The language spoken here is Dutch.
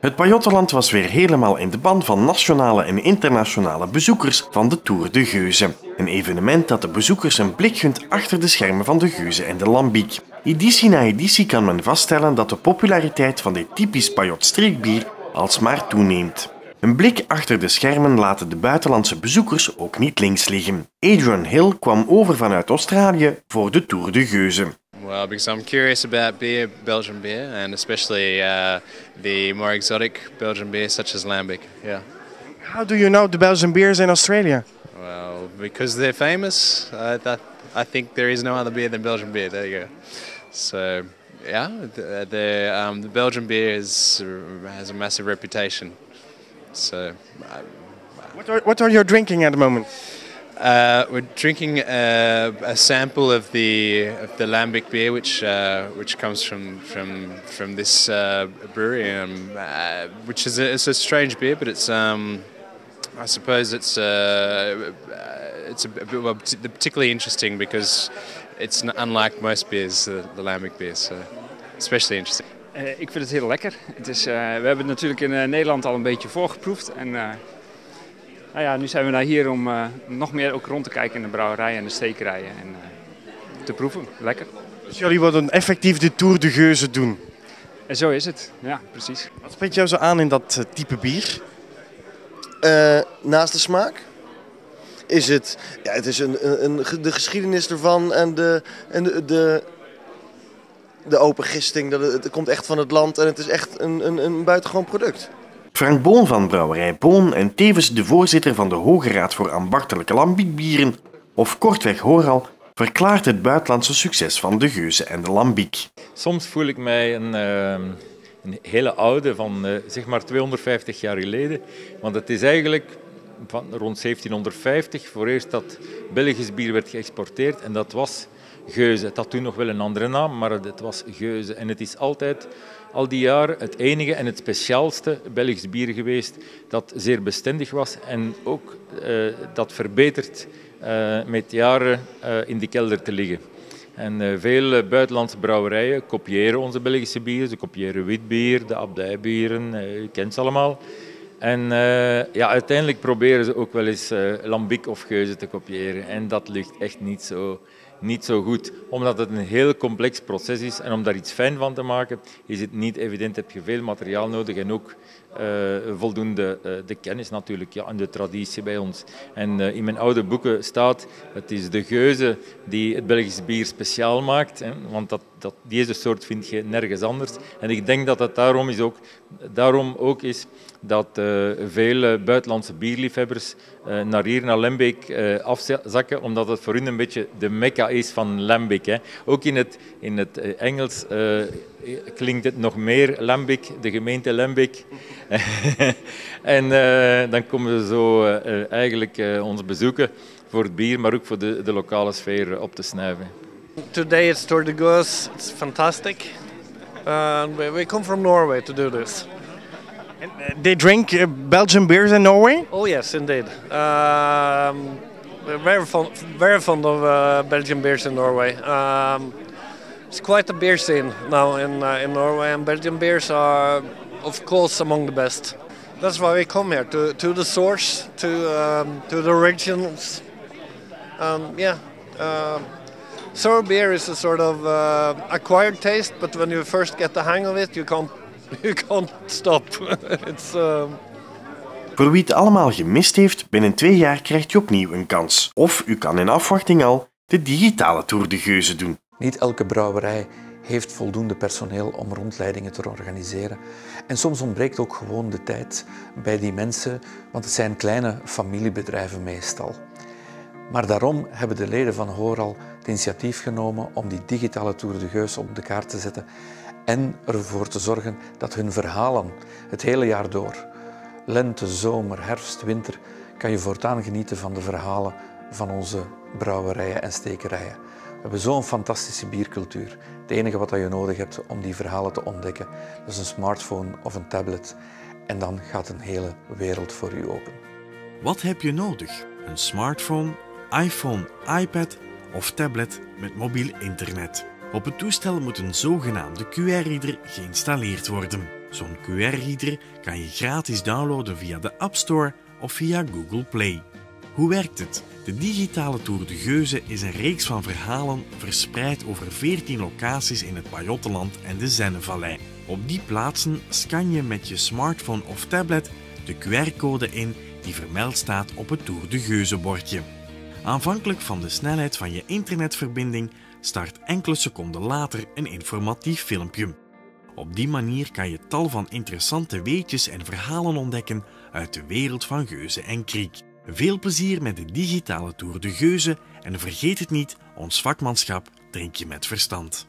Het Pajottenland was weer helemaal in de ban van nationale en internationale bezoekers van de Tour de Geuze. Een evenement dat de bezoekers een blik gunt achter de schermen van de Geuze en de Lambiek. Editie na editie kan men vaststellen dat de populariteit van dit typisch Pajot streekbier alsmaar toeneemt. Een blik achter de schermen laten de buitenlandse bezoekers ook niet links liggen. Adrian Hill kwam over vanuit Australië voor de Tour de Geuze. Well, because I'm curious about beer, Belgian beer, and especially uh, the more exotic Belgian beer such as Lambic. Yeah. How do you know the Belgian beers in Australia? Well, because they're famous, uh, that I think there is no other beer than Belgian beer. There you go. So, yeah, the the, um, the Belgian beer is, has a massive reputation. So, What are, what are you drinking at the moment? Uh, we're drinking a, a sample of the of the Lambic beer, which uh, which comes from from from this uh, brewery, um, uh, which is a, it's a strange beer, but it's um, I suppose it's uh, uh, it's a, well, particularly interesting because it's unlike most beers, the, the Lambic beer, so especially interesting. Ik vind het heel lekker. Het is, we hebben het natuurlijk in Nederland al een beetje voorgeproefd. En nou ja, nu zijn we daar hier om eh, nog meer ook rond te kijken in de brouwerijen en de stekerijen. En eh, te proeven. Lekker. Dus jullie willen effectief de Tour de Geuze doen. En zo is het. Ja, precies. Wat spreekt jou zo aan in dat eh, type bier? Eh, naast de smaak is het, ja, het is een, een, de geschiedenis ervan en de, en de, de, de open gisting. Dat het, het komt echt van het land en het is echt een, een, een buitengewoon product. Frank Boon van Brouwerij Boon en tevens de voorzitter van de Hoge Raad voor Ambachtelijke Lambiekbieren, of kortweg Horal, verklaart het buitenlandse succes van de Geuze en de Lambiek. Soms voel ik mij een, ehm, een hele oude van eh, zeg maar 250 jaar geleden. Want het is eigenlijk van rond 1750 voor eerst dat Belgisch bier werd geëxporteerd. En dat was Geuze. Het had toen nog wel een andere naam, maar het was Geuze. En het is altijd, al die jaren, het enige en het speciaalste Belgisch bier geweest dat zeer bestendig was en ook eh, dat verbetert eh, met jaren eh, in de kelder te liggen. En veel buitenlandse brouwerijen kopiëren onze Belgische bieren. Ze kopiëren witbier, de abdijbieren, u kent ze allemaal. En ja, uiteindelijk proberen ze ook wel eens eh lambic of geuze te kopiëren. En dat lukt echt niet zo, niet zo goed, omdat het een heel complex proces is. En om daar iets fijn van te maken, is het niet evident. Heb je veel materiaal nodig en ook eh, voldoende eh, de kennis natuurlijk ja, en de traditie bij ons. En eh, in mijn oude boeken staat, het is de geuze die het Belgisch bier speciaal maakt. Hè, want dat, dat, deze soort vind je nergens anders. En ik denk dat het daarom, is ook, daarom ook is dat veel eh, buitenlandse bierliefhebbers naar hier, naar Lembeek, afzakken, omdat het voor hun een beetje de mekka is van Lembeek. Hè. Ook in het, in het eh, Engels eh, klinkt het nog meer Lembeek, de gemeente Lembeek. en eh, dan komen we zo eh, eigenlijk eh, ons bezoeken voor het bier, maar ook voor de, de lokale sfeer op te snuiven. Today it's Tour de Goose. It's fantastic. Uh, we, we come from Norway to do this. They drink uh, Belgian beers in Norway? Oh yes, indeed. Um, very fond, very fond of uh, Belgian beers in Norway. Um, it's quite a beer scene now in uh, in Norway, and Belgian beers are, of course, among the best. That's why we come here to to the source, to um, to the originals. Um, yeah. Um, sour beer is a sort of uh, acquired taste, but when you first get the hang of it, you can't you can't stop. it's um, Voor wie het allemaal gemist heeft, binnen twee jaar krijgt u opnieuw een kans. Of u kan in afwachting al de digitale Tour de Geuze doen. Niet elke brouwerij heeft voldoende personeel om rondleidingen te organiseren. En soms ontbreekt ook gewoon de tijd bij die mensen, want het zijn kleine familiebedrijven meestal. Maar daarom hebben de leden van Horal het initiatief genomen om die digitale Tour de Geus op de kaart te zetten en ervoor te zorgen dat hun verhalen het hele jaar door, lente, zomer, herfst, winter, kan je voortaan genieten van de verhalen van onze brouwerijen en stekerijen. We hebben zo'n fantastische biercultuur. Het enige wat je nodig hebt om die verhalen te ontdekken, is een smartphone of een tablet. En dan gaat een hele wereld voor u open. Wat heb je nodig? Een smartphone, iPhone, iPad of tablet met mobiel internet. Op het toestel moet een zogenaamde QR-reader geïnstalleerd worden. Zo'n QR-reader kan je gratis downloaden via de App Store of via Google Play. Hoe werkt het? De digitale Tour de Geuze is een reeks van verhalen verspreid over 14 locaties in het Pajottenland en de Zennevallei. Op die plaatsen scan je met je smartphone of tablet de QR-code in die vermeld staat op het Tour de Geuze bordje. Aanvankelijk van de snelheid van je internetverbinding start enkele seconden later een informatief filmpje. Op die manier kan je tal van interessante weetjes en verhalen ontdekken uit de wereld van Geuze en Kriek. Veel plezier met de digitale Tour de Geuze en vergeet het niet, ons vakmanschap drink je met verstand.